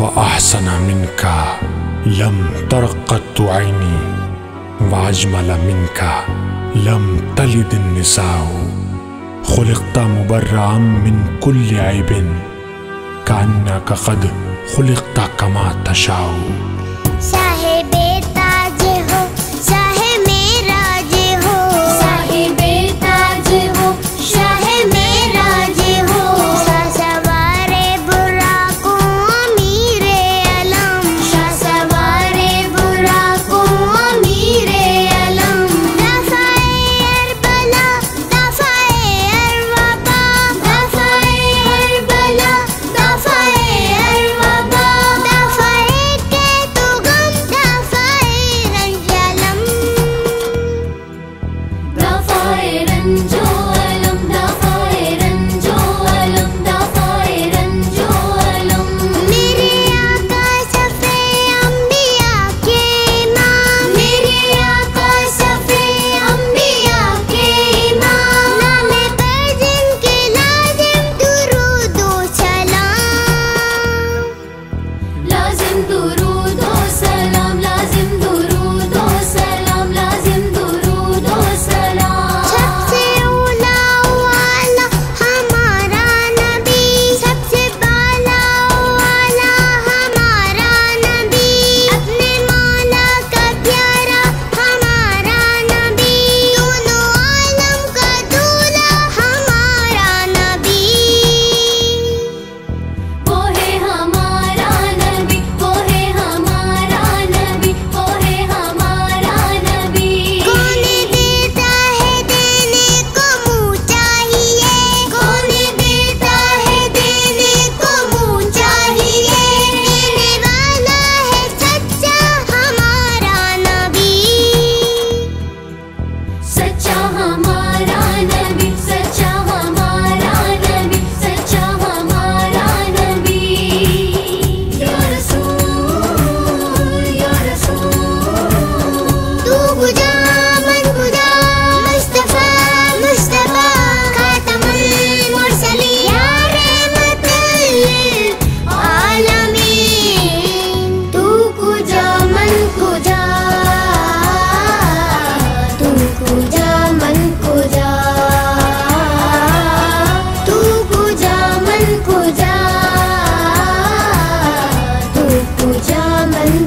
وأحسن منك لم ترقت عيني وأجمل منك لم تلد النساء. خلقت مبرعا من كل عيب. كأنك قد خلقت كما تشاء.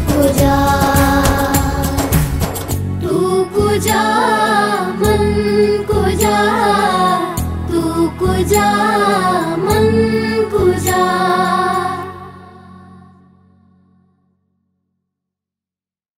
पूजा